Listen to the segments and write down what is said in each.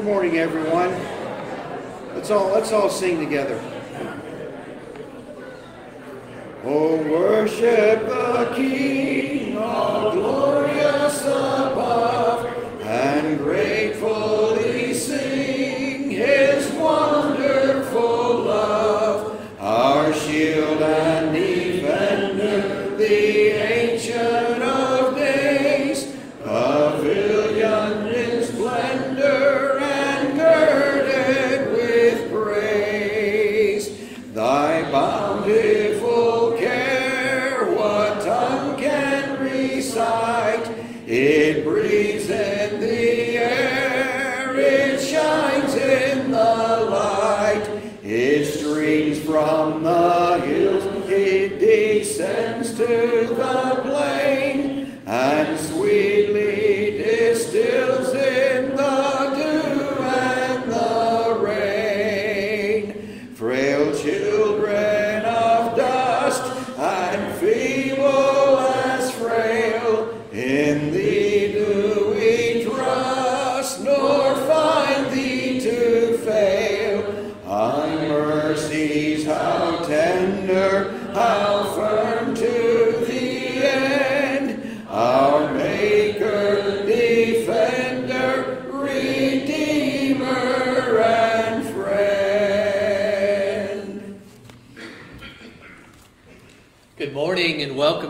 Good morning, everyone. Let's all let's all sing together. Oh, worship the King, all glorious above,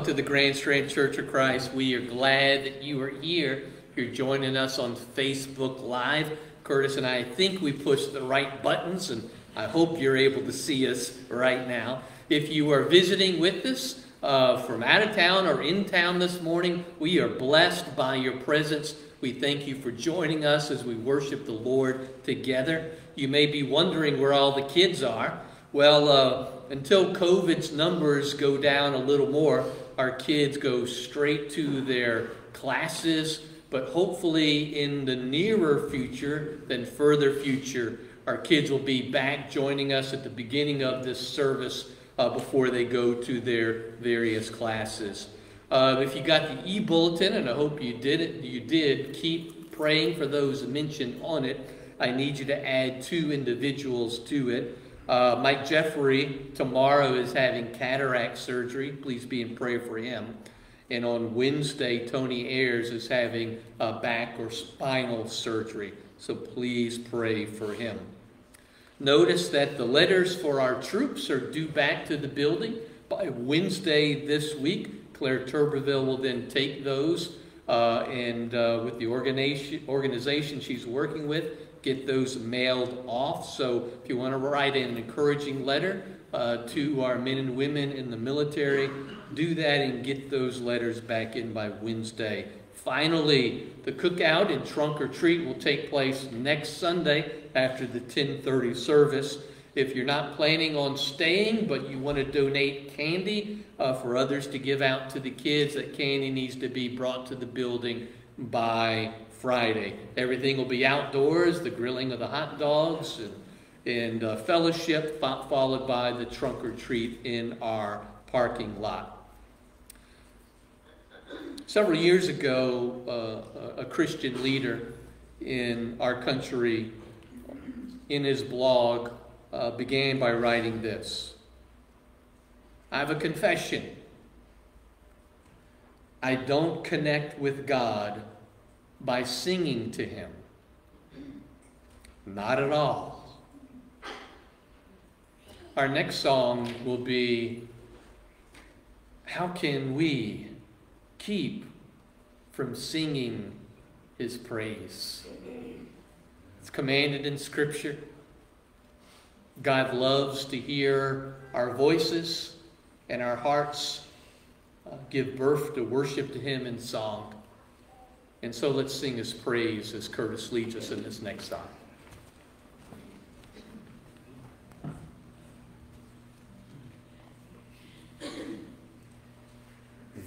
welcome to the Grand Strand Church of Christ. We are glad that you are here. You're joining us on Facebook Live. Curtis and I think we pushed the right buttons and I hope you're able to see us right now. If you are visiting with us uh, from out of town or in town this morning, we are blessed by your presence. We thank you for joining us as we worship the Lord together. You may be wondering where all the kids are. Well, uh, until COVID's numbers go down a little more, our kids go straight to their classes. But hopefully, in the nearer future than further future, our kids will be back joining us at the beginning of this service uh, before they go to their various classes. Uh, if you got the e-bulletin, and I hope you did it, you did, keep praying for those mentioned on it. I need you to add two individuals to it. Uh, Mike Jeffrey tomorrow is having cataract surgery. Please be in prayer for him. And on Wednesday, Tony Ayers is having a back or spinal surgery. So please pray for him. Notice that the letters for our troops are due back to the building by Wednesday this week. Claire Turberville will then take those uh, and uh, with the organization, organization she's working with, get those mailed off. So if you want to write an encouraging letter uh, to our men and women in the military, do that and get those letters back in by Wednesday. Finally, the cookout and trunk or treat will take place next Sunday after the 1030 service. If you're not planning on staying, but you want to donate candy uh, for others to give out to the kids, that candy needs to be brought to the building by Friday. Everything will be outdoors, the grilling of the hot dogs and, and uh, fellowship, fo- followed by the trunk or treat in our parking lot. Several years ago, uh, a Christian leader in our country, in his blog, uh, began by writing this I have a confession. I don't connect with God by singing to Him. Not at all. Our next song will be How Can We Keep from Singing His Praise? It's commanded in Scripture. God loves to hear our voices and our hearts uh, give birth to worship to Him in song. And so let's sing His praise as Curtis leads us in this next song.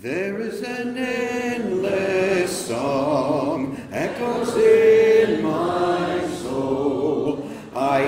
There is an endless song echoes in my soul. I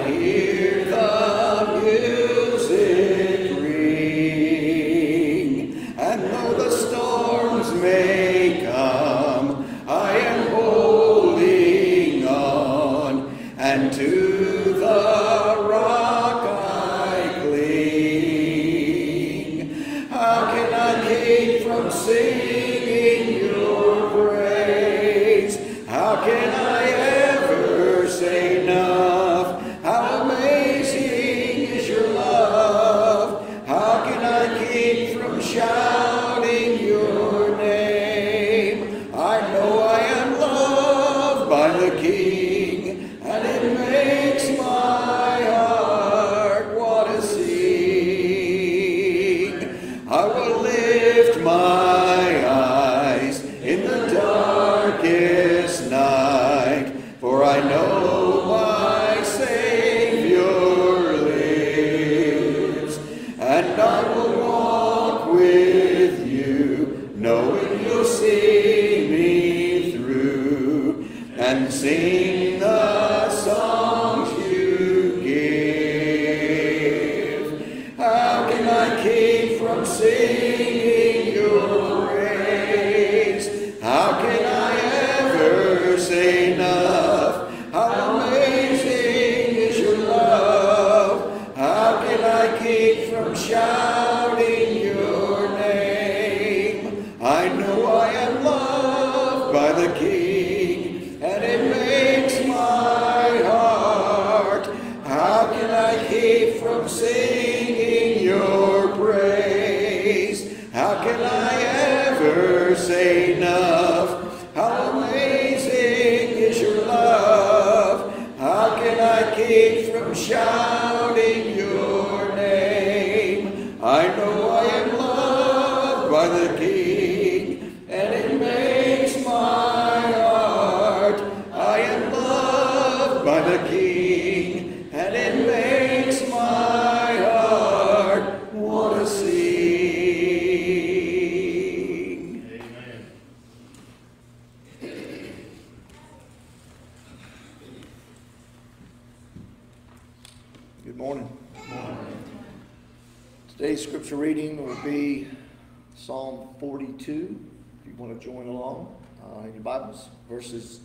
verses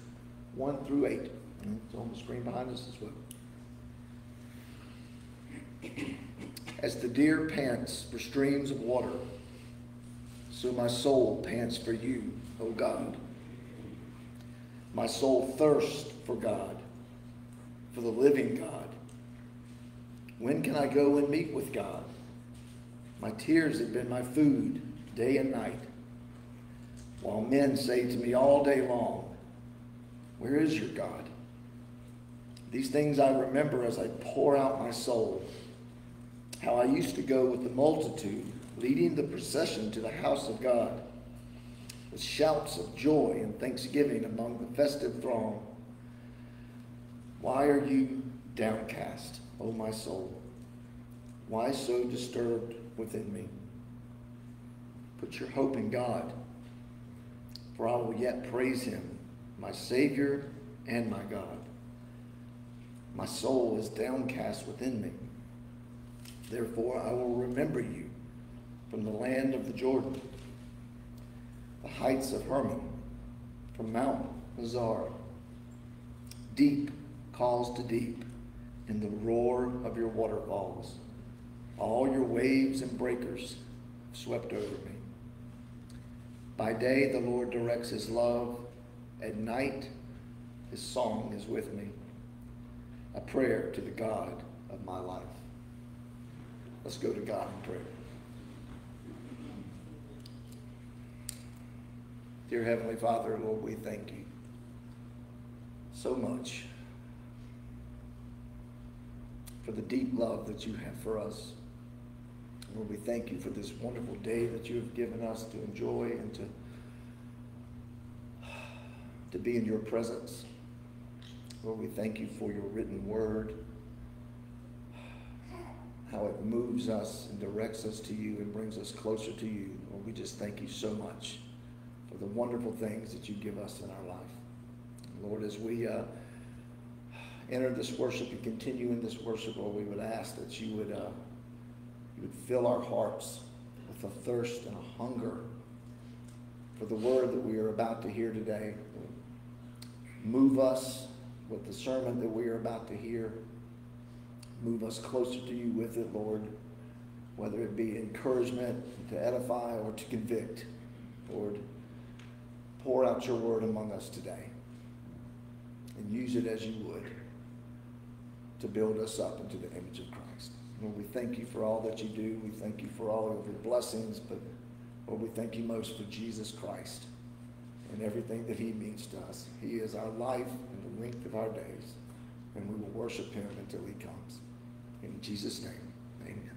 1 through 8. It's on the screen behind us as well. As the deer pants for streams of water, so my soul pants for you, O God. My soul thirsts for God, for the living God. When can I go and meet with God? My tears have been my food day and night, while men say to me all day long, where is your God? These things I remember as I pour out my soul. How I used to go with the multitude, leading the procession to the house of God, with shouts of joy and thanksgiving among the festive throng. Why are you downcast, O my soul? Why so disturbed within me? Put your hope in God, for I will yet praise him my Savior and my God. My soul is downcast within me. Therefore, I will remember you from the land of the Jordan, the heights of Hermon, from Mount Mizar. Deep calls to deep in the roar of your waterfalls. All your waves and breakers swept over me. By day, the Lord directs his love at night, his song is with me, a prayer to the God of my life. Let's go to God in prayer. Dear Heavenly Father, Lord, we thank you so much for the deep love that you have for us. Lord, we thank you for this wonderful day that you have given us to enjoy and to to be in your presence. Lord, we thank you for your written word, how it moves us and directs us to you and brings us closer to you. Lord, we just thank you so much for the wonderful things that you give us in our life. Lord, as we uh, enter this worship and continue in this worship, Lord, we would ask that you would, uh, you would fill our hearts with a thirst and a hunger for the word that we are about to hear today. Move us with the sermon that we are about to hear. Move us closer to you with it, Lord, whether it be encouragement to edify or to convict. Lord, pour out your word among us today and use it as you would to build us up into the image of Christ. Lord, we thank you for all that you do. We thank you for all of your blessings, but Lord, we thank you most for Jesus Christ and everything that he means to us. He is our life and the length of our days, and we will worship him until he comes. In Jesus' name, amen.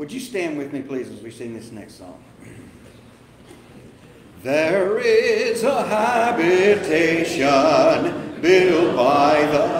Would you stand with me, please, as we sing this next song? There is a habitation built by the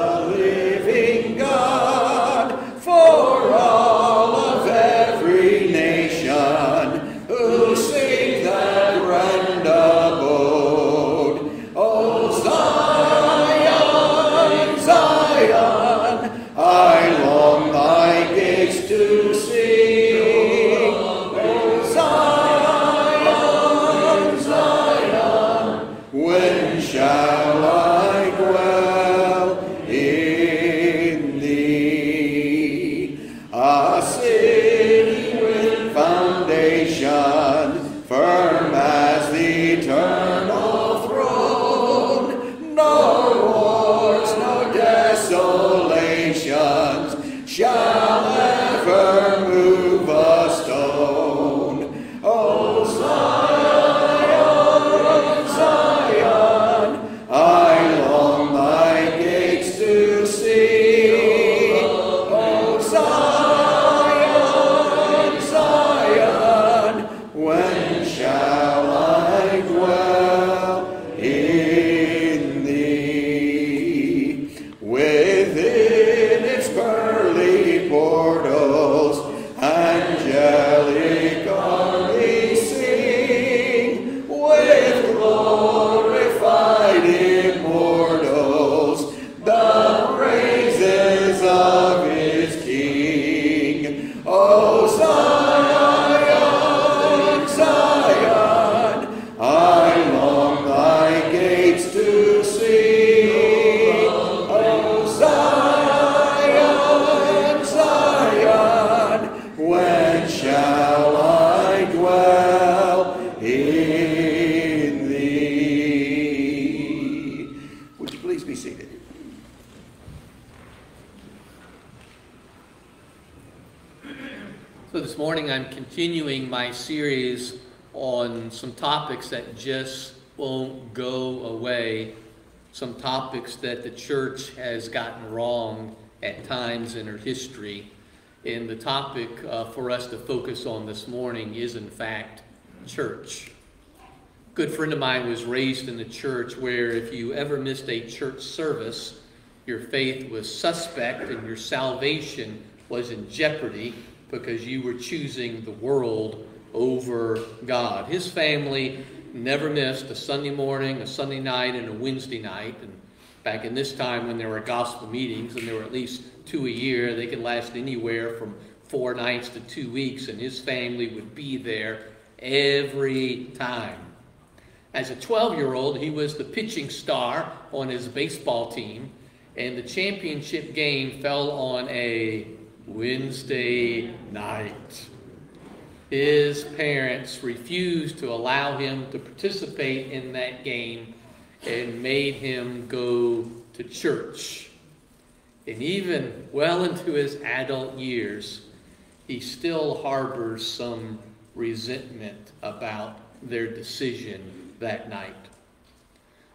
series on some topics that just won't go away, some topics that the church has gotten wrong at times in her history. And the topic uh, for us to focus on this morning is, in fact, church. A good friend of mine was raised in the church where if you ever missed a church service, your faith was suspect and your salvation was in jeopardy because you were choosing the world over God. His family never missed a Sunday morning, a Sunday night, and a Wednesday night. And back in this time when there were gospel meetings, and there were at least two a year, they could last anywhere from four nights to two weeks, and his family would be there every time. As a 12 year old, he was the pitching star on his baseball team, and the championship game fell on a Wednesday night. His parents refused to allow him to participate in that game and made him go to church. And even well into his adult years, he still harbors some resentment about their decision that night.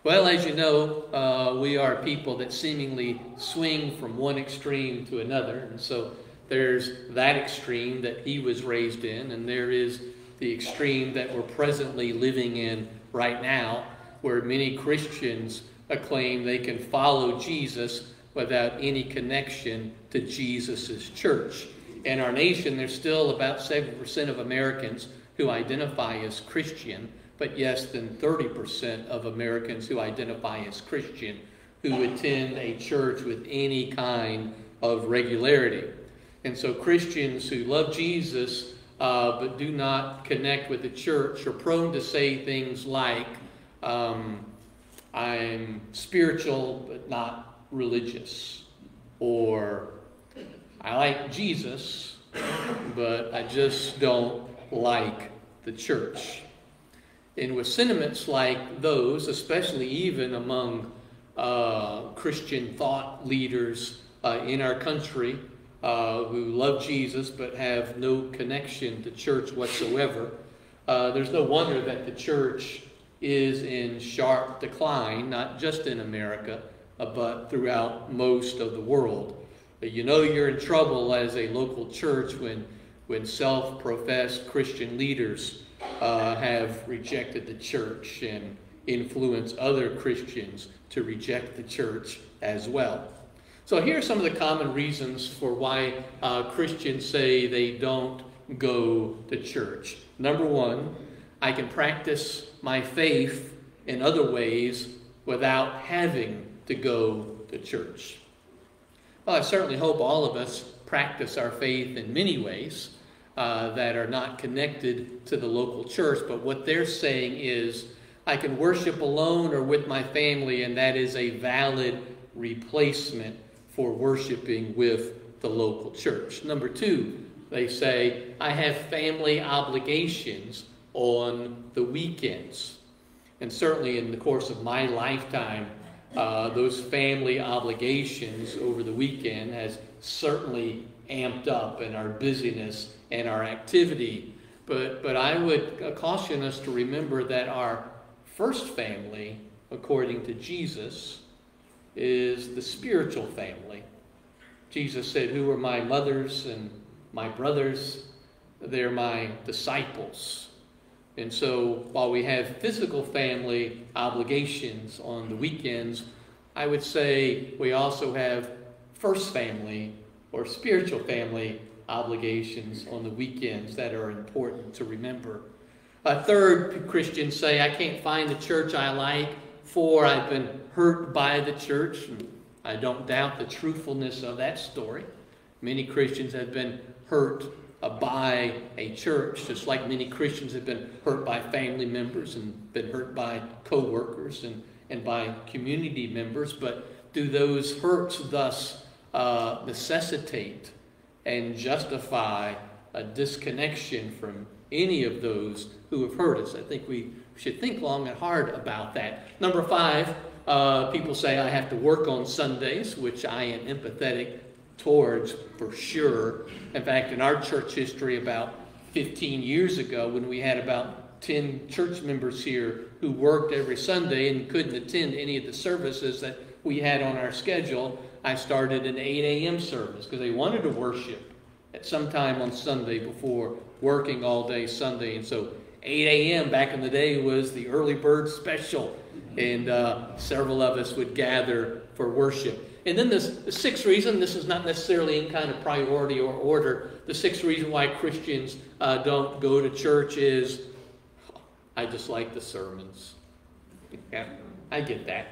Well, as you know, uh, we are people that seemingly swing from one extreme to another. And so there's that extreme that he was raised in, and there is the extreme that we're presently living in right now, where many Christians acclaim they can follow Jesus without any connection to Jesus' church. In our nation, there's still about 7% of Americans who identify as Christian, but less than 30% of Americans who identify as Christian who attend a church with any kind of regularity. And so Christians who love Jesus uh, but do not connect with the church are prone to say things like, um, I'm spiritual but not religious. Or I like Jesus, but I just don't like the church. And with sentiments like those, especially even among uh, Christian thought leaders uh, in our country uh, who love Jesus but have no connection to church whatsoever, uh, there's no wonder that the church is in sharp decline, not just in America, uh, but throughout most of the world. You know you're in trouble as a local church when, when self professed Christian leaders uh, have rejected the church and influence other Christians to reject the church as well. So here are some of the common reasons for why uh, Christians say they don't go to church. Number one, I can practice my faith in other ways without having to go to church. Well, I certainly hope all of us practice our faith in many ways uh, that are not connected to the local church, but what they're saying is I can worship alone or with my family, and that is a valid replacement for worshiping with the local church. Number two, they say, I have family obligations on the weekends. And certainly in the course of my lifetime, uh, those family obligations over the weekend has certainly amped up in our busyness and our activity. But, but I would caution us to remember that our first family, according to Jesus, is the spiritual family. Jesus said, Who are my mothers and my brothers? They're my disciples. And so while we have physical family obligations on the weekends, I would say we also have first family or spiritual family obligations on the weekends that are important to remember. A third, Christians say, I can't find the church I like, for I've been hurt by the church. I don't doubt the truthfulness of that story. Many Christians have been hurt by a church, just like many Christians have been hurt by family members and been hurt by co-workers and, and by community members. But do those hurts thus uh, necessitate and justify a disconnection from any of those who have hurt us? I think we should think long and hard about that. Number five, uh, people say I have to work on Sundays, which I am empathetic towards for sure. In fact, in our church history, about 15 years ago, when we had about 10 church members here who worked every Sunday and couldn't attend any of the services that we had on our schedule, I started an 8 a.m. service because they wanted to worship at some time on Sunday before working all day Sunday. And so 8 a.m. back in the day was the early bird special, and uh, several of us would gather for worship. And then this, the sixth reason, this is not necessarily in kind of priority or order, the sixth reason why Christians uh, don't go to church is I just like the sermons. Yeah, I get that.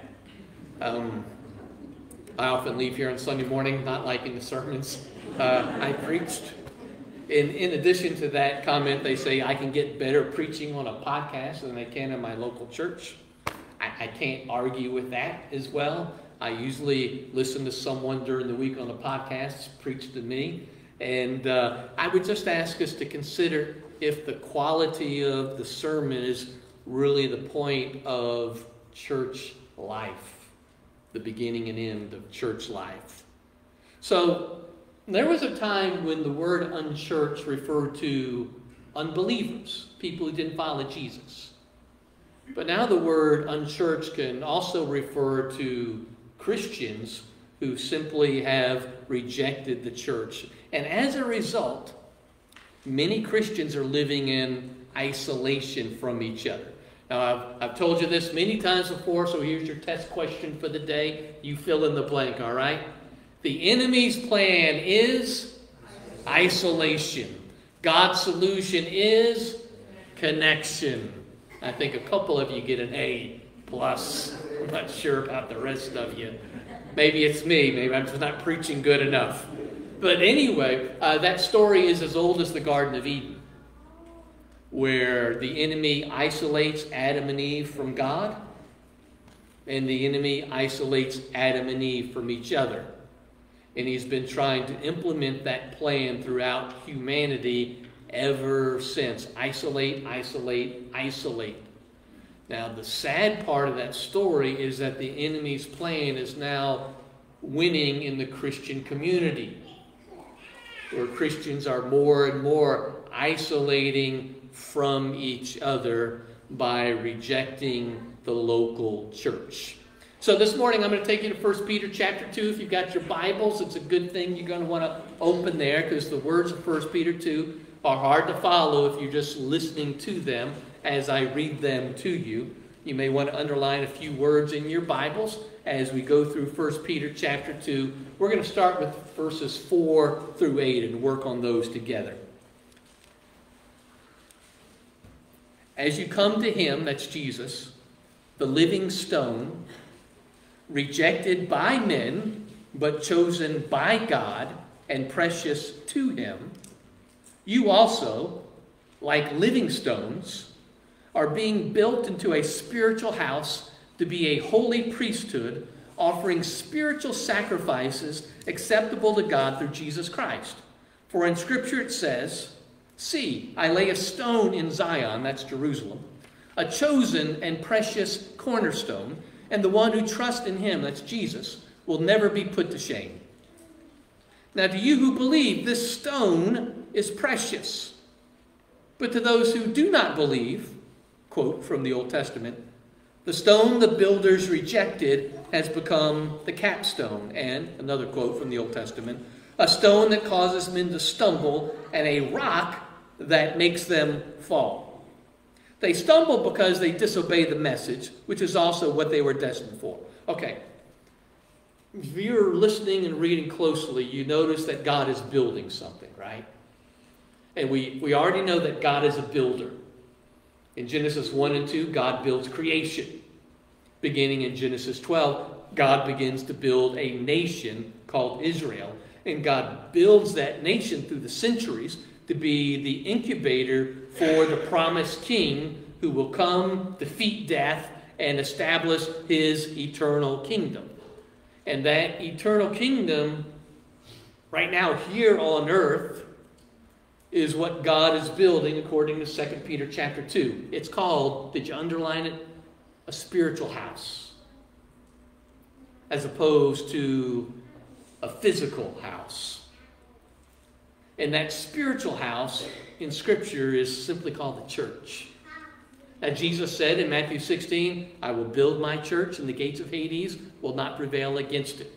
Um, I often leave here on Sunday morning not liking the sermons uh, I preached. In, in addition to that comment, they say I can get better preaching on a podcast than I can in my local church. I, I can't argue with that as well. I usually listen to someone during the week on a podcast preach to me. And uh, I would just ask us to consider if the quality of the sermon is really the point of church life, the beginning and end of church life. So there was a time when the word unchurched referred to unbelievers, people who didn't follow Jesus. But now the word unchurched can also refer to Christians who simply have rejected the church. And as a result, many Christians are living in isolation from each other. Now, I've, I've told you this many times before, so here's your test question for the day. You fill in the blank, all right? The enemy's plan is isolation. God's solution is connection. I think a couple of you get an A plus. I'm not sure about the rest of you. Maybe it's me. Maybe I'm just not preaching good enough. But anyway, uh, that story is as old as the Garden of Eden, where the enemy isolates Adam and Eve from God. And the enemy isolates Adam and Eve from each other. And he's been trying to implement that plan throughout humanity ever since. Isolate, isolate, isolate. Now, the sad part of that story is that the enemy's plan is now winning in the Christian community, where Christians are more and more isolating from each other by rejecting the local church. So this morning I'm going to take you to 1 Peter chapter 2. If you've got your Bibles, it's a good thing you're going to want to open there because the words of 1 Peter 2 are hard to follow if you're just listening to them as I read them to you. You may want to underline a few words in your Bibles as we go through 1 Peter chapter 2. We're going to start with verses 4 through 8 and work on those together. As you come to him, that's Jesus, the living stone, rejected by men, but chosen by God and precious to him, you also, like living stones, are being built into a spiritual house to be a holy priesthood, offering spiritual sacrifices acceptable to God through Jesus Christ. For in Scripture it says, See, I lay a stone in Zion, that's Jerusalem, a chosen and precious cornerstone, and the one who trusts in him, that's Jesus, will never be put to shame. Now, to you who believe, this stone is precious. But to those who do not believe, quote from the Old Testament, the stone the builders rejected has become the capstone. And another quote from the Old Testament, a stone that causes men to stumble, and a rock that makes them fall. They stumble because they disobey the message, which is also what they were destined for. Okay. If you're listening and reading closely, you notice that God is building something, right? And we, we already know that God is a builder. In Genesis 1 and 2, God builds creation. Beginning in Genesis 12, God begins to build a nation called Israel. And God builds that nation through the centuries to be the incubator for the promised king who will come, defeat death, and establish his eternal kingdom. And that eternal kingdom, right now here on earth, is what God is building according to 2 Peter chapter 2. It's called, did you underline it? A spiritual house. As opposed to a physical house. And that spiritual house in Scripture is simply called the church. As Jesus said in Matthew 16, I will build my church, and the gates of Hades will not prevail against it.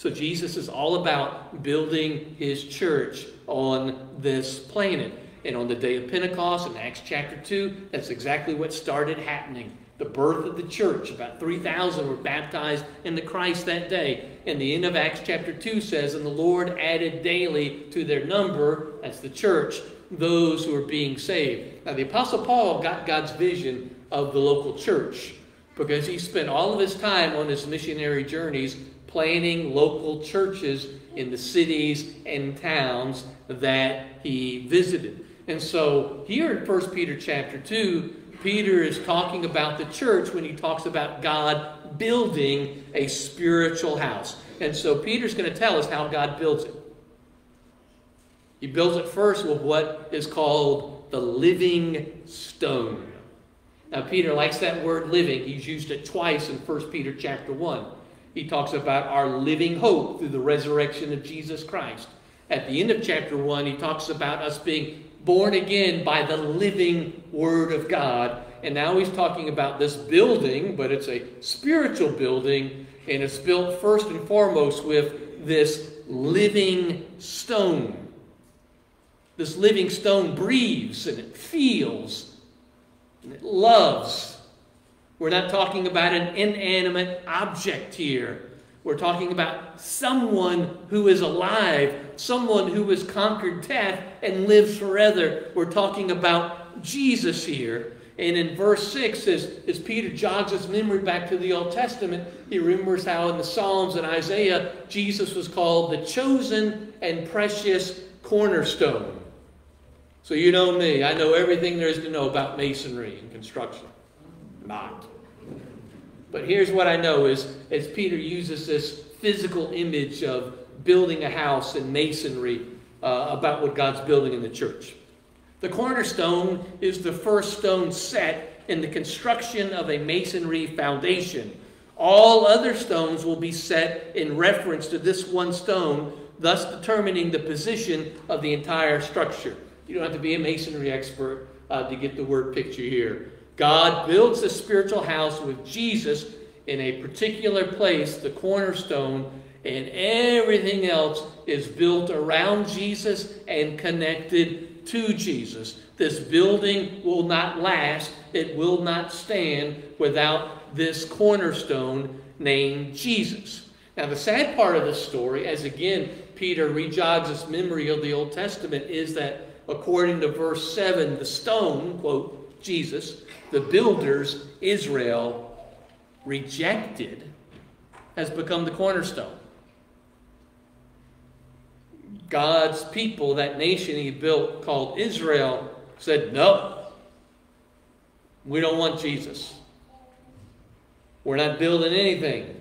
So Jesus is all about building his church on this planet. And on the day of Pentecost in Acts chapter 2, that's exactly what started happening. The birth of the church. About 3,000 were baptized into Christ that day. And the end of Acts chapter 2 says, And the Lord added daily to their number, that's the church, those who are being saved. Now, the Apostle Paul got God's vision of the local church because he spent all of his time on his missionary journeys planning local churches in the cities and towns that he visited. And so here in 1 Peter chapter 2, Peter is talking about the church when he talks about God building a spiritual house. And so Peter's going to tell us how God builds it. He builds it first with what is called the living stone. Now Peter likes that word living. He's used it twice in 1 Peter chapter 1. He talks about our living hope through the resurrection of Jesus Christ. At the end of chapter 1, he talks about us being born again by the living Word of God. And now he's talking about this building, but it's a spiritual building, and it's built first and foremost with this living stone. This living stone breathes and it feels and it loves. We're not talking about an inanimate object here. We're talking about someone who is alive, someone who has conquered death and lives forever. We're talking about Jesus here. And in verse 6, as, as Peter jogs his memory back to the Old Testament, he remembers how in the Psalms and Isaiah, Jesus was called the chosen and precious cornerstone. So you know me. I know everything there is to know about masonry and construction. Not. But here's what I know is as Peter uses this physical image of building a house and masonry uh, about what God's building in the church. The cornerstone is the first stone set in the construction of a masonry foundation. All other stones will be set in reference to this one stone, thus determining the position of the entire structure. You don't have to be a masonry expert uh, to get the word picture here. God builds a spiritual house with Jesus in a particular place, the cornerstone, and everything else is built around Jesus and connected to Jesus. This building will not last, it will not stand without this cornerstone named Jesus. Now, the sad part of this story, as again Peter rejogs his memory of the Old Testament, is that according to verse 7, the stone, quote, Jesus, the builders, Israel, rejected, has become the cornerstone. God's people, that nation he built called Israel, said, No, we don't want Jesus. We're not building anything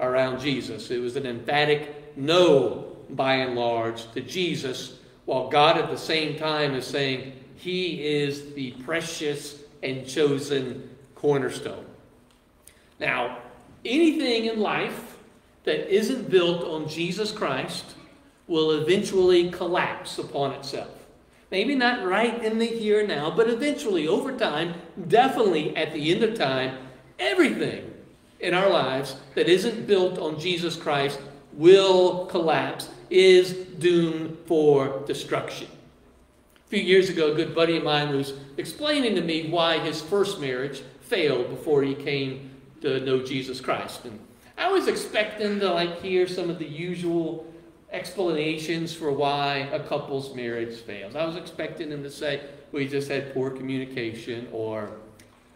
around Jesus. It was an emphatic no, by and large, to Jesus, while God at the same time is saying, He is the precious and chosen cornerstone. Now, anything in life that isn't built on Jesus Christ will eventually collapse upon itself. Maybe not right in the here now, but eventually, over time, definitely at the end of time, everything in our lives that isn't built on Jesus Christ will collapse, is doomed for destruction. Few years ago, a good buddy of mine was explaining to me why his first marriage failed before he came to know Jesus Christ. And I was expecting to like hear some of the usual explanations for why a couple's marriage fails. I was expecting him to say we just had poor communication, or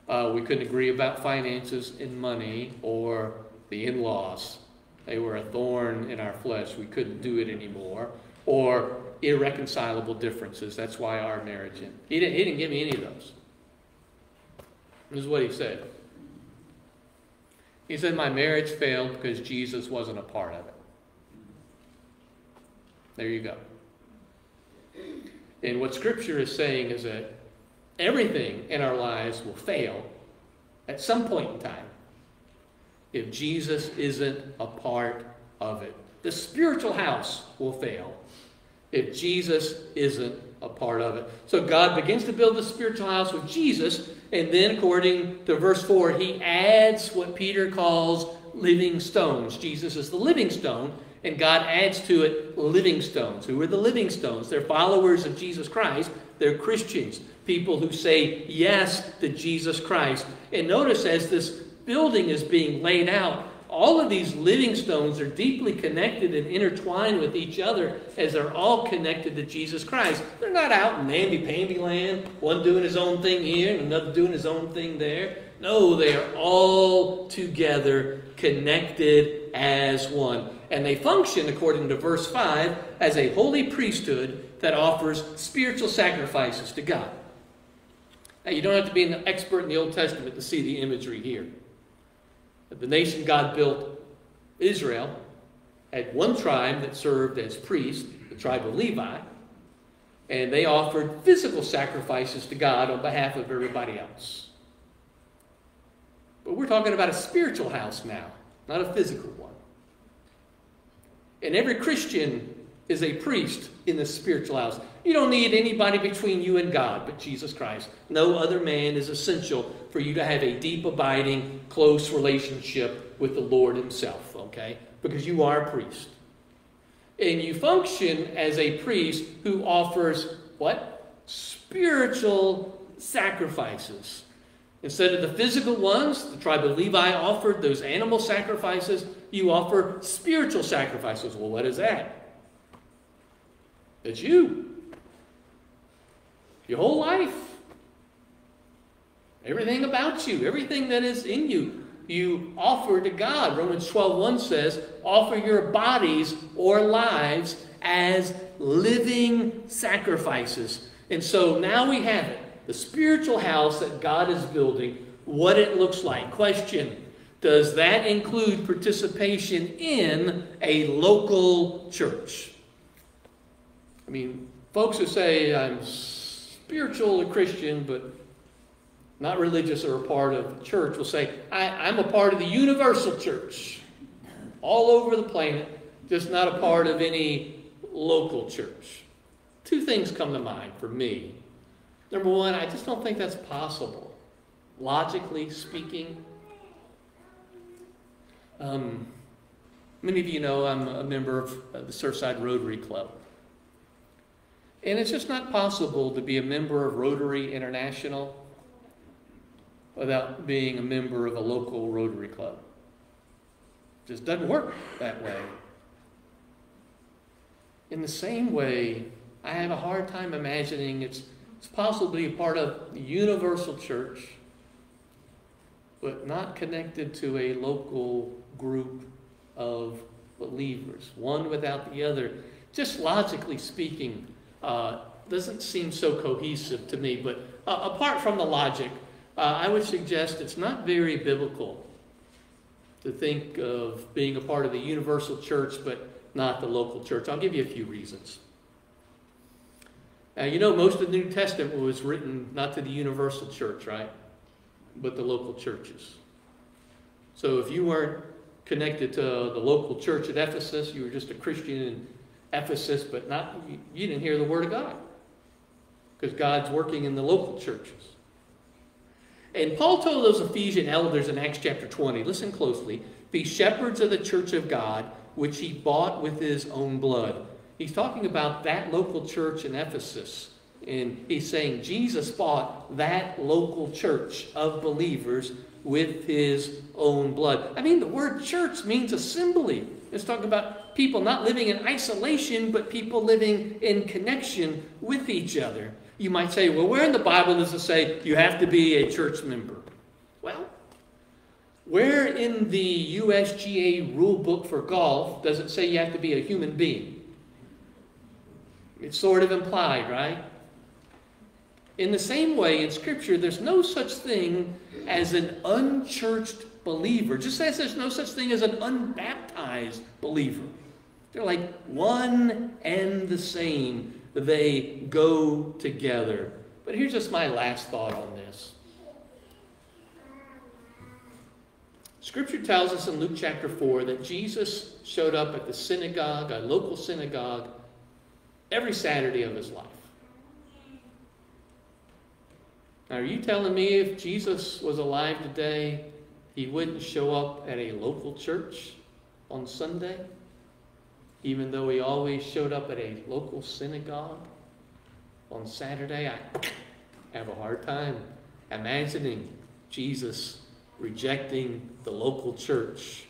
uh, we couldn't agree about finances and money, or the in-laws. They were a thorn in our flesh. We couldn't do it anymore. Or irreconcilable differences. That's why our marriage ended. He didn't, he didn't give me any of those. This is what he said. He said, My marriage failed because Jesus wasn't a part of it. There you go. And what Scripture is saying is that everything in our lives will fail at some point in time if Jesus isn't a part of it. The spiritual house will fail if Jesus isn't a part of it. So God begins to build the spiritual house with Jesus, and then, according to verse 4, he adds what Peter calls living stones. Jesus is the living stone, and God adds to it living stones. Who are the living stones? They're followers of Jesus Christ. They're Christians, people who say yes to Jesus Christ. And notice as this building is being laid out, all of these living stones are deeply connected and intertwined with each other as they're all connected to Jesus Christ. They're not out in namby-pamby land, one doing his own thing here and another doing his own thing there. No, they are all together connected as one. And they function, according to verse 5, as a holy priesthood that offers spiritual sacrifices to God. Now, you don't have to be an expert in the Old Testament to see the imagery here. The nation God built, Israel, had one tribe that served as priest, the tribe of Levi, and they offered physical sacrifices to God on behalf of everybody else. But we're talking about a spiritual house now, not a physical one. And every Christian is a priest in the spiritual house. You don't need anybody between you and God but Jesus Christ. No other man is essential for you to have a deep, abiding, close relationship with the Lord Himself, okay? Because you are a priest. And you function as a priest who offers what? Spiritual sacrifices. Instead of the physical ones, the tribe of Levi offered those animal sacrifices, you offer spiritual sacrifices. Well, what is that? It's you. Your whole life. Everything about you, everything that is in you, you offer to God. Romans 12:1 says, "Offer your bodies or lives as living sacrifices." And so now we have it. The spiritual house that God is building, what it looks like. Question, Does that include participation in a local church? I mean, folks who say I'm spiritual Christian, but not religious or a part of church will say, I, am a part of the universal church all over the planet, just not a part of any local church. Two things come to mind for me. Number one, I just don't think that's possible. Logically speaking, um, many of you know I'm a member of the Surfside Rotary Club. And it's just not possible to be a member of Rotary International without being a member of a local Rotary Club. It just doesn't work that way. In the same way, I have a hard time imagining it's, it's possible to be a part of the universal church, but not connected to a local group of believers, one without the other. Just logically speaking, uh, doesn't seem so cohesive to me. But uh, apart from the logic, uh, I would suggest it's not very biblical to think of being a part of the universal church but not the local church. I'll give you a few reasons. Now, you know, most of the New Testament was written not to the universal church, right? But the local churches. So if you weren't connected to the local church at Ephesus, you were just a Christian in Ephesus, but not you didn't hear the word of God. Because God's working in the local churches. And Paul told those Ephesian elders in Acts chapter 20, listen closely, be shepherds of the church of God, which he bought with his own blood. He's talking about that local church in Ephesus. And he's saying Jesus bought that local church of believers with his own blood. I mean, the word church means assembly. It's talking about people not living in isolation, but people living in connection with each other. You might say, well, where in the Bible does it say you have to be a church member? Well, where in the USGA rule book for golf does it say you have to be a human being? It's sort of implied, right? In the same way, in Scripture, there's no such thing as an unchurched believer, just as there's no such thing as an unbaptized believer. They're like one and the same they go together. But here's just my last thought on this. Scripture tells us in Luke chapter 4 that Jesus showed up at the synagogue, a local synagogue, every Saturday of his life. Now, are you telling me if Jesus was alive today, he wouldn't show up at a local church on Sunday? Even though he always showed up at a local synagogue on Saturday, I have a hard time imagining Jesus rejecting the local church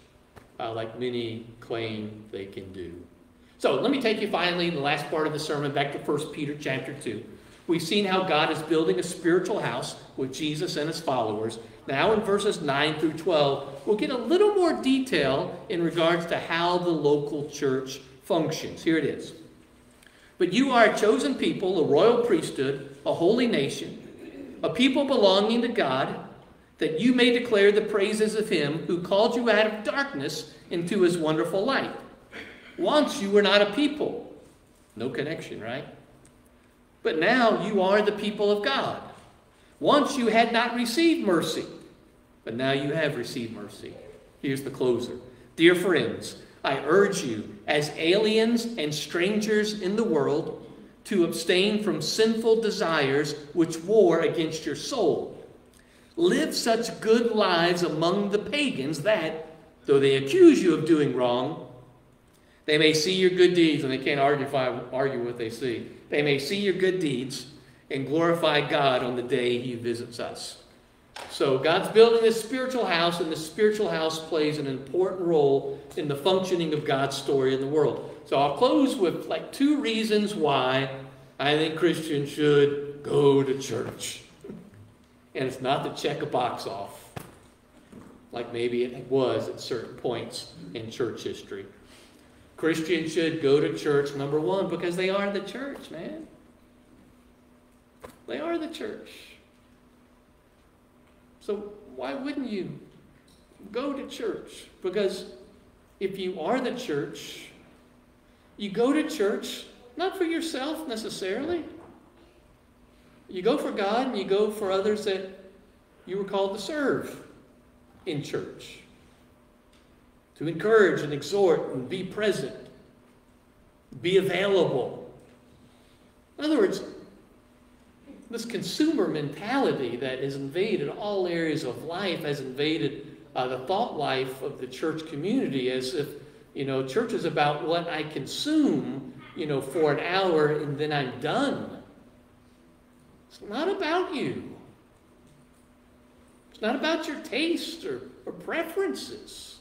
uh, like many claim they can do. So let me take you finally in the last part of the sermon back to 1 Peter chapter 2. We've seen how God is building a spiritual house with Jesus and his followers. Now, in verses 9 through 12, we'll get a little more detail in regards to how the local church functions. Here it is. But you are a chosen people, a royal priesthood, a holy nation, a people belonging to God, that you may declare the praises of him who called you out of darkness into his wonderful light. Once you were not a people. No connection, right? But now you are the people of God. Once you had not received mercy, but now you have received mercy. Here's the closer. Dear friends, I urge you, as aliens and strangers in the world, to abstain from sinful desires which war against your soul. Live such good lives among the pagans that, though they accuse you of doing wrong, they may see your good deeds, and they can't argue, argue what they see. They may see your good deeds and glorify God on the day He visits us. So God's building this spiritual house, and this spiritual house plays an important role in the functioning of God's story in the world. So I'll close with like two reasons why I think Christians should go to church. And it's not to check a box off, like maybe it was at certain points in church history. Christians should go to church, number one, because they are the church, man. They are the church. So why wouldn't you Go to church. Because if you are the church, you go to church not for yourself necessarily. You go for God and you go for others that you were called to serve in church. To encourage and exhort and be present, be available. In other words, this consumer mentality that has invaded all areas of life has invaded uh, the thought life of the church community as if you know church is about what i consume you know for an hour and then i'm done. It's not about you. It's not about your taste or, or preferences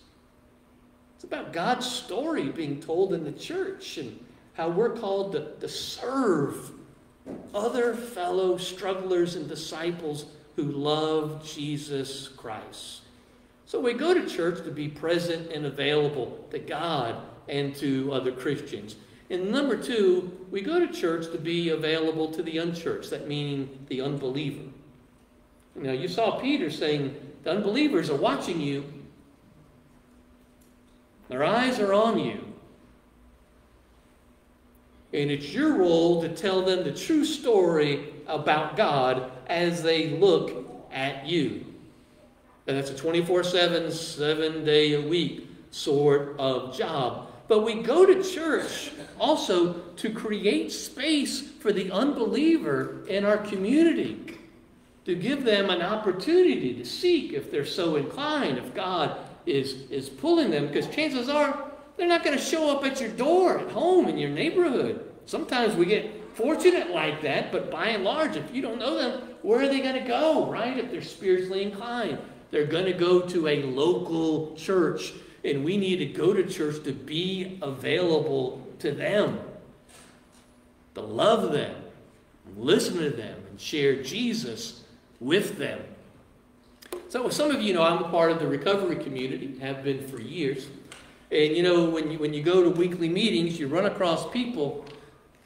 it's about god's story being told in the church and how we're called to, to serve other fellow strugglers and disciples who love Jesus Christ. So we go to church to be present and available to God and to other Christians. And number two, we go to church to be available to the unchurched, that meaning the unbeliever. Now, you saw Peter saying, the unbelievers are watching you. Their eyes are on you. And it's your role to tell them the true story about God as they look at you. And that's a 24 7, seven day a week sort of job. But we go to church also to create space for the unbeliever in our community, to give them an opportunity to seek if they're so inclined, if God is, is pulling them, because chances are they're not going to show up at your door at home in your neighborhood. Sometimes we get fortunate like that, but by and large, if you don't know them, where are they going to go, right? If they're spiritually inclined, they're going to go to a local church, and we need to go to church to be available to them, to love them, listen to them, and share Jesus with them. So, some of you know I'm a part of the recovery community, have been for years. And you know, when you, when you go to weekly meetings, you run across people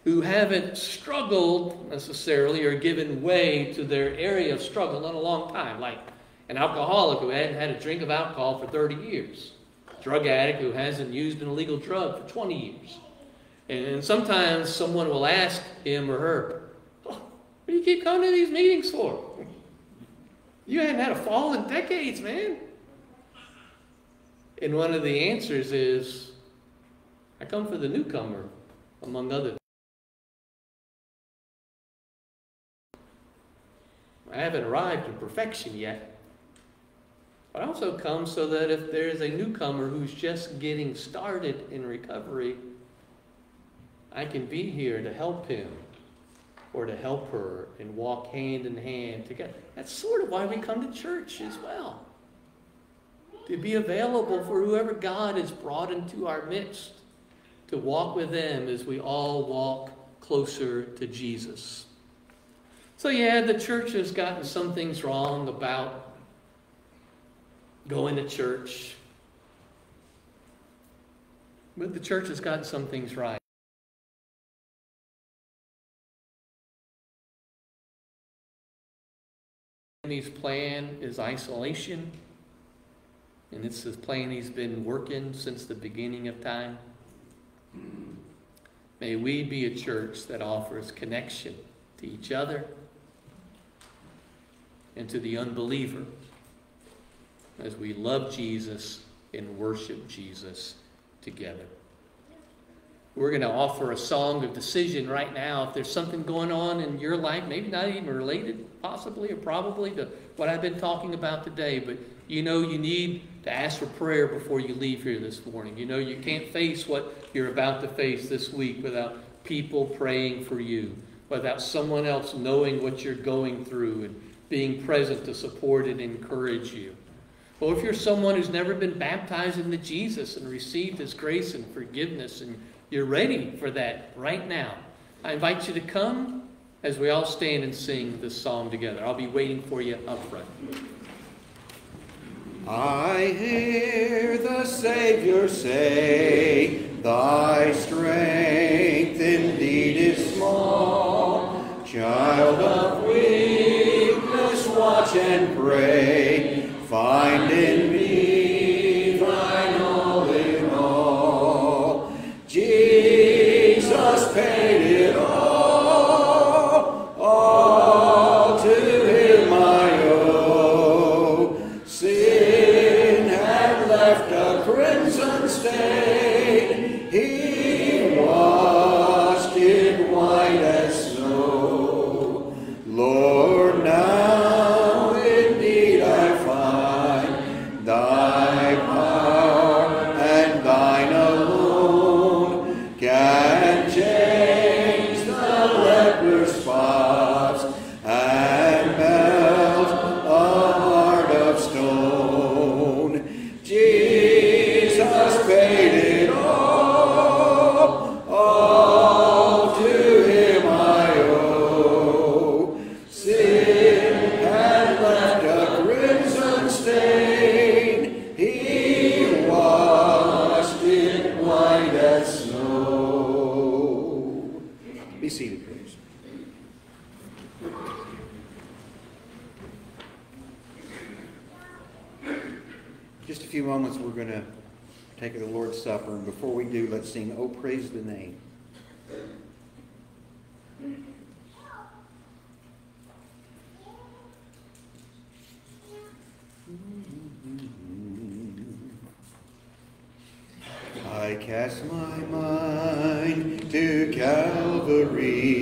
who haven't struggled necessarily or given way to their area of struggle in a long time, like an alcoholic who hadn't had a drink of alcohol for 30 years, drug addict who hasn't used an illegal drug for 20 years. And sometimes someone will ask him or her, oh, What do you keep coming to these meetings for? You hadn't had a fall in decades, man. And one of the answers is, I come for the newcomer, among other I haven't arrived in perfection yet. But I also come so that if there is a newcomer who's just getting started in recovery, I can be here to help him or to help her and walk hand in hand together. That's sort of why we come to church as well. To be available for whoever God has brought into our midst, to walk with them as we all walk closer to Jesus. So, yeah, the church has gotten some things wrong about going to church. But the church has gotten some things right. His plan is isolation, and it's the plan he's been working since the beginning of time. May we be a church that offers connection to each other and to the unbeliever as we love Jesus and worship Jesus together. We're going to offer a song of decision right now. If there's something going on in your life, maybe not even related, possibly or probably, to what I've been talking about today, but you know you need to ask for prayer before you leave here this morning. You know you can't face what you're about to face this week without people praying for you, without someone else knowing what you're going through and being present to support and encourage you. Or if you're someone who's never been baptized into Jesus and received His grace and forgiveness, and you're ready for that right now, I invite you to come as we all stand and sing this psalm together. I'll be waiting for you up front. I hear the Savior say, Thy strength indeed is small, child of weakness watch and pray. Find in cast my mind to Calvary,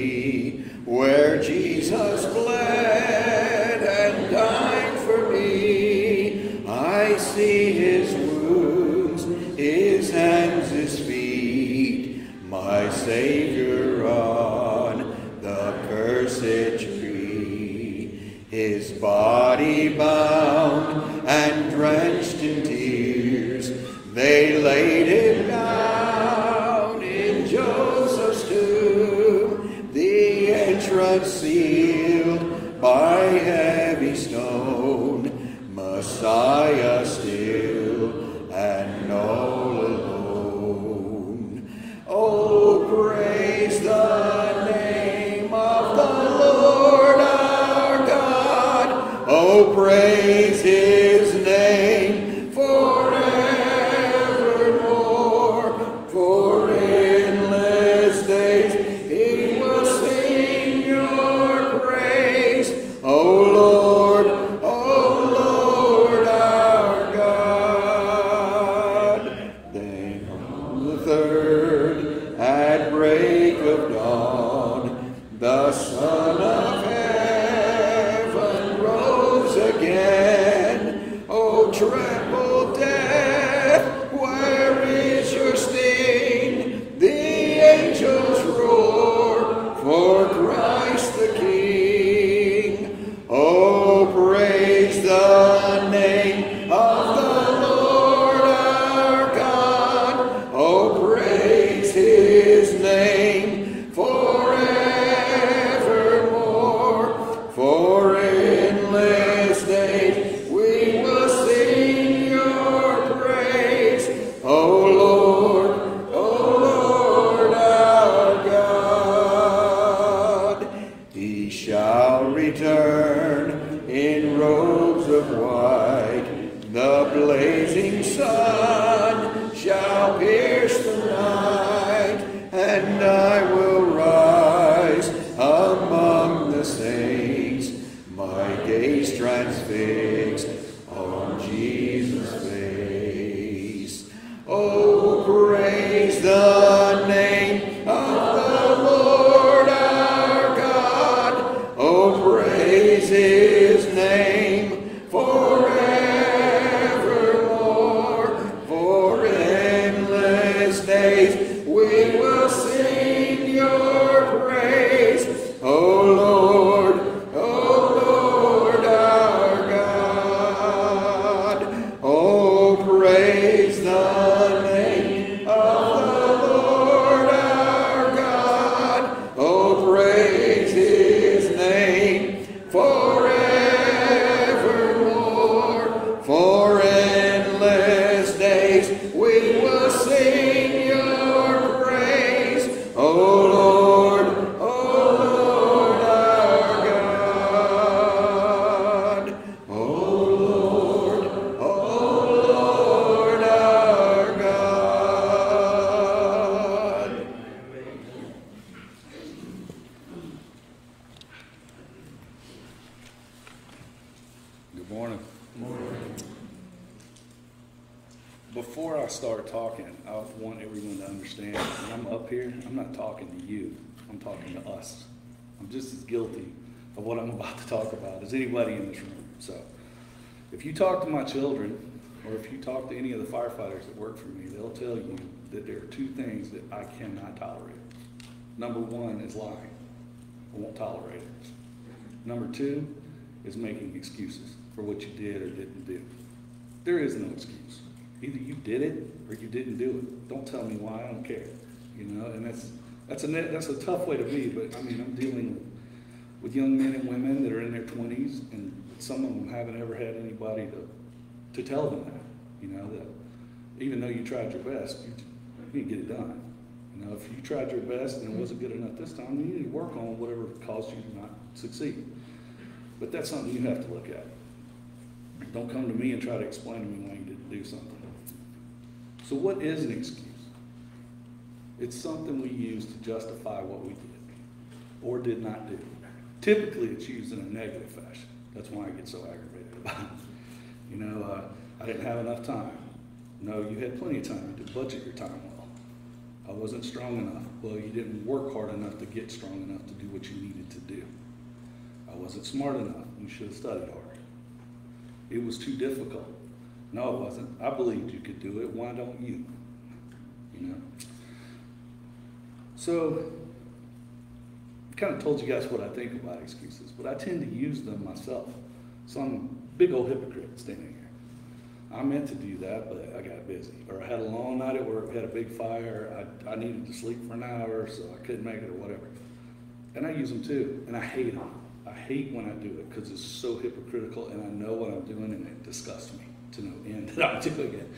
if you talk to my children, or if you talk to any of the firefighters that work for me, they'll tell you that there are two things that I cannot tolerate. Number one is lying. I won't tolerate it. Number two is making excuses for what you did or didn't do. There is no excuse. Either you did it or you didn't do it. Don't tell me why. I don't care. You know, and that's that's a that's a tough way to be. But I mean, I'm dealing with, young men and women that are in their 20s, and some of them haven't ever had anybody to to tell them that. You know that even though you tried your best, you, you didn't get it done. You know, if you tried your best and it mm-hmm. wasn't good enough this time, you need to work on whatever caused you to not succeed. But that's something you have to look at. Don't come to me and try to explain to me why you didn't do something. So what is an excuse? It's something we use to justify what we did or did not do. Typically, it's used in a negative fashion. That's why I get so aggravated about it. You know, uh, I didn't have enough time. No, you had plenty of time. You did budget your time well. I wasn't strong enough. Well, you didn't work hard enough to get strong enough to do what you needed to do. I wasn't smart enough. You should have studied harder. It was too difficult. No, it wasn't. I believed you could do it. Why don't you? You know? So, kind of told you guys what I think about excuses, but I tend to use them myself. So I'm a big old hypocrite standing here. I meant to do that, but I got busy. Or I had a long night at work, had a big fire, I, I needed to sleep for an hour, so I couldn't make it or whatever. And I use them too, and I hate them. I hate when I do it because it's so hypocritical and I know what I'm doing and it disgusts me to no end that I'm doing it.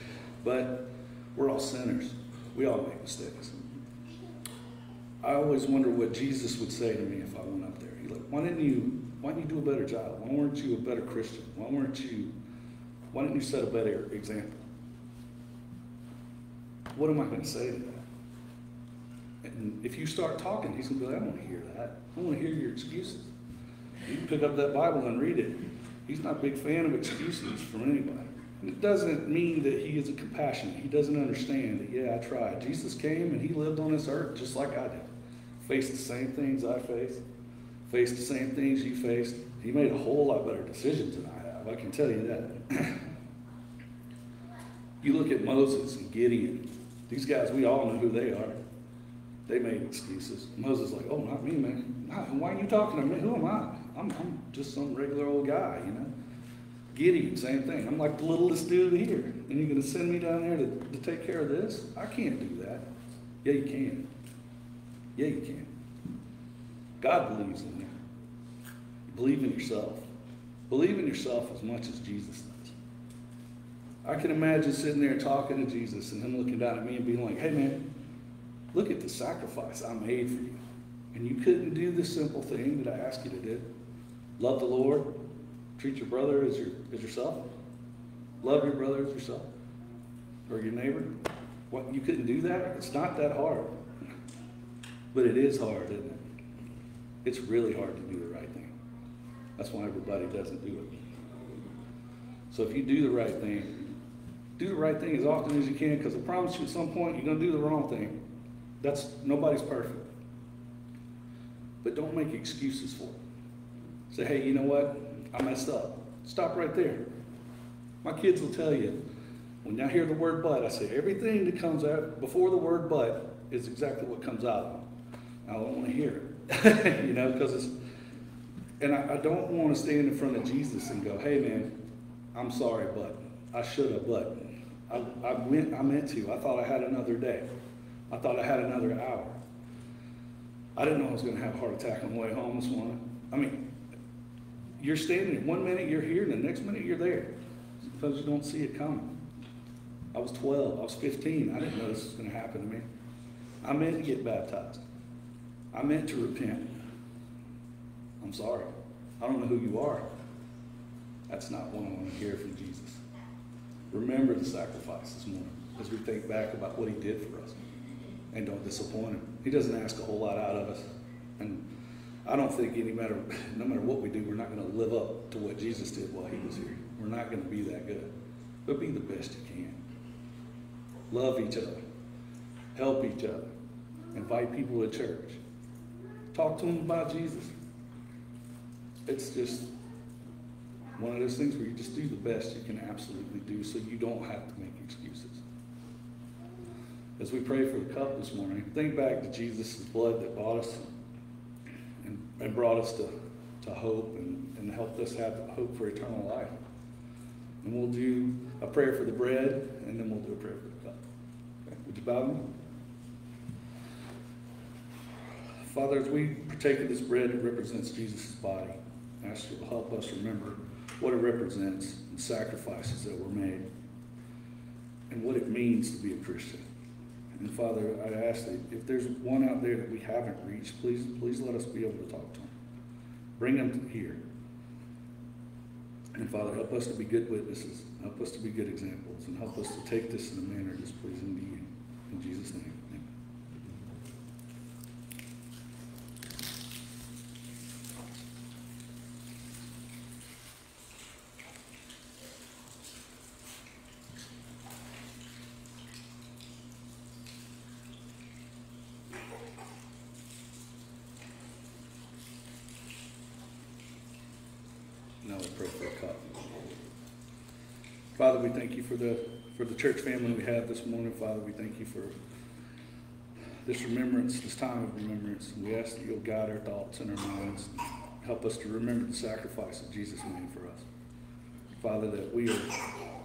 But we're all sinners. We all make mistakes. I always wonder what Jesus would say to me if I went up there. He's like, why didn't you why didn't you do a better job? Why weren't you a better Christian? Why weren't you why didn't you set a better example? What am I going to say to that? And if you start talking, he's going to be like, I don't want to hear that. I want to hear your excuses. You pick up that Bible and read it. He's not a big fan of excuses from anybody. And it doesn't mean that he isn't compassionate. He doesn't understand that, yeah, I tried. Jesus came and he lived on this earth just like I did. Faced the same things I faced, faced the same things you faced. He made a whole lot better decisions than I have. I can tell you that. you look at Moses and Gideon. These guys, we all know who they are. They made excuses. Moses like, oh, not me, man. Why are you talking to me? Who am I? I'm, I'm just some regular old guy, you know. Gideon, same thing. I'm like the littlest dude here. And you're going to send me down there to, to take care of this? I can't do that. Yeah, you can. Yeah, you can. God believes in you. Believe in yourself. Believe in yourself as much as Jesus does. I can imagine sitting there talking to Jesus and him looking down at me and being like, hey, man, look at the sacrifice I made for you. And you couldn't do the simple thing that I asked you to do. Love the Lord. Treat your brother as, your, as yourself. Love your brother as yourself. Or your neighbor. What, you couldn't do that? It's not that hard. But it is hard, isn't it? It's really hard to do the right thing. That's why everybody doesn't do it. So if you do the right thing, do the right thing as often as you can, because I promise you at some point you're going to do the wrong thing. That's nobody's perfect. But don't make excuses for it. Say, hey, you know what? I messed up. Stop right there. My kids will tell you, when I hear the word but, I say everything that comes out before the word but is exactly what comes out. I don't want to hear it, you know, because it's, and I, I don't want to stand in front of Jesus and go, hey man, I'm sorry, but I should have, but I, I, went, I meant to. I thought I had another day. I thought I had another hour. I didn't know I was going to have a heart attack on the way home this morning. I mean, you're standing, one minute you're here, and the next minute you're there. Because you don't see it coming. I was 12, I was 15. I didn't know this was going to happen to me. I meant to get baptized. I meant to repent. I'm sorry. I don't know who you are. That's not what I want to hear from Jesus. Remember the sacrifice this morning as we think back about what he did for us. And don't disappoint him. He doesn't ask a whole lot out of us. And I don't think any matter, no matter what we do, we're not going to live up to what Jesus did while he was here. We're not going to be that good. But be the best you can. love each other, help each other, invite people to church, talk to them about Jesus. It's just one of those things where you just do the best you can absolutely do so you don't have to make excuses. As we pray for the cup this morning, think back to Jesus' blood that bought us and, and brought us to, to hope and, and helped us have hope for eternal life. And we'll do a prayer for the bread, and then we'll do a prayer for the cup. Would you bow me? Father, as we partake of this bread it represents Jesus' body, I ask you to help us remember what it represents and sacrifices that were made and what it means to be a Christian. And Father, I ask that if there's one out there that we haven't reached, please, please let us be able to talk to them. Bring them here. And Father, help us to be good witnesses. Help us to be good examples. And help us to take this in a manner that's pleasing to you. In Jesus' name. Amen. Now we pray for a cup. Father, we thank you for the, for the church family we have this morning. Father, we thank you for this remembrance, this time of remembrance. We ask that you'll guide our thoughts and our minds. Help us to remember the sacrifice that Jesus made for us. Father, that we are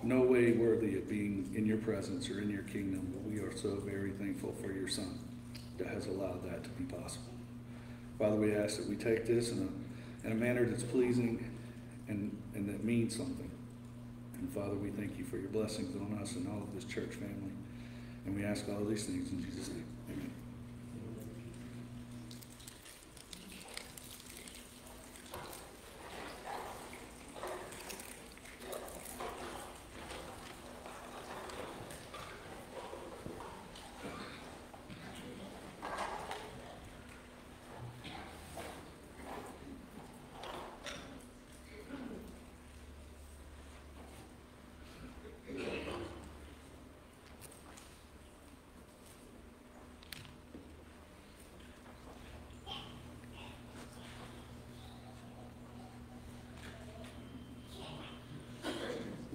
no way worthy of being in your presence or in your kingdom, but we are so very thankful for your Son that has allowed that to be possible. Father, we ask that we take this in a, in a manner that's pleasing and, and that means something. And Father, we thank you for your blessings on us and all of this church family. And we ask all these things in Jesus' name. Amen.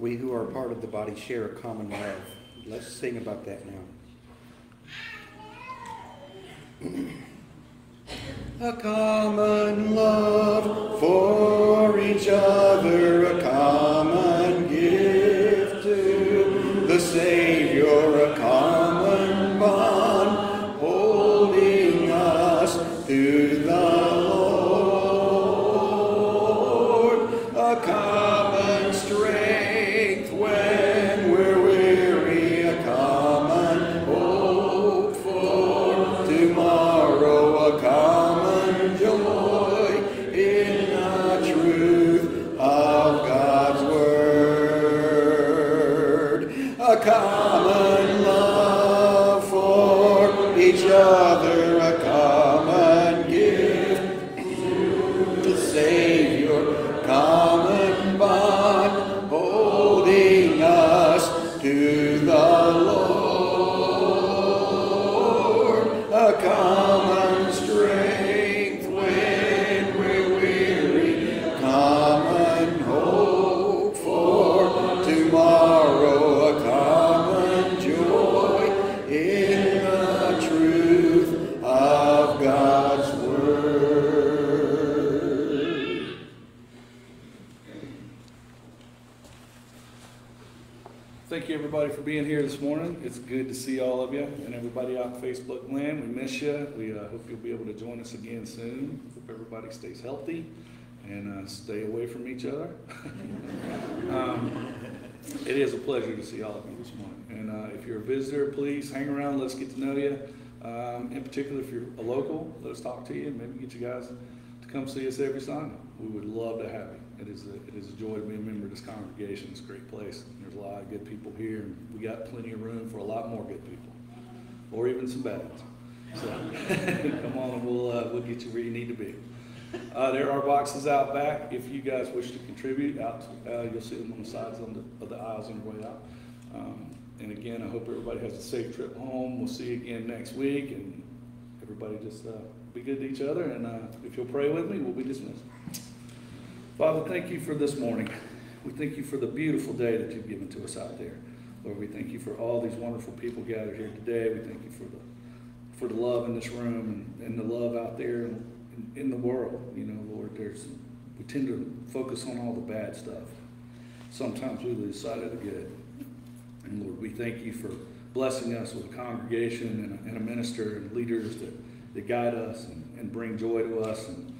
We who are part of the body share a common love. Let's sing about that now. A common love for each other, a common gift to the Savior, here this morning. It's good to see all of you and everybody out in Facebook land. We miss you. We uh, hope you'll be able to join us again soon. Hope everybody stays healthy and uh, stay away from each other. um, it is a pleasure to see all of you this morning. And uh, if you're a visitor, please hang around. Let's get to know you. Um, in particular, if you're a local, let us talk to you and maybe get you guys to come see us every Sunday. We would love to have you. It is a, it is a joy to be a member of this congregation. It's a great place. There's a lot of good people here, and we got plenty of room for a lot more good people, or even some bad ones. So come on, and we'll uh, we'll get you where you need to be. Uh, there are boxes out back if you guys wish to contribute. Out, uh, you'll see them on the sides on the, of the aisles on the way out. Um, and again, I hope everybody has a safe trip home. We'll see you again next week, and everybody just uh, be good to each other. And uh, if you'll pray with me, we'll be dismissed. Father, thank you for this morning. We thank you for the beautiful day that you've given to us out there. Lord, we thank you for all these wonderful people gathered here today. We thank you for the for the love in this room and, and the love out there in, in the world. You know, Lord, there's we tend to focus on all the bad stuff. Sometimes we lose sight of the good. And Lord, we thank you for blessing us with a congregation and a, and a minister and leaders that, that guide us and, and bring joy to us and,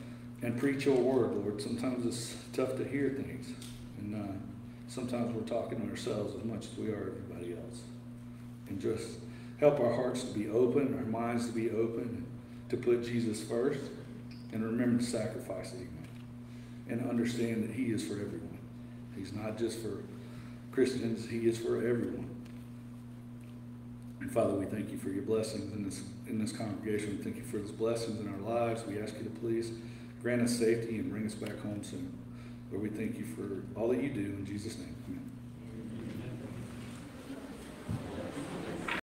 and preach your word, Lord. Sometimes it's tough to hear things. And uh, sometimes we're talking to ourselves as much as we are everybody else. And just help our hearts to be open, our minds to be open, to put Jesus first, and remember the sacrifice that he made. And understand that he is for everyone. He's not just for Christians, he is for everyone. And Father, we thank you for your blessings in this in this congregation. We thank you for those blessings in our lives. We ask you to please grant us safety and bring us back home soon. Lord, we thank you for all that you do in Jesus' name. Amen.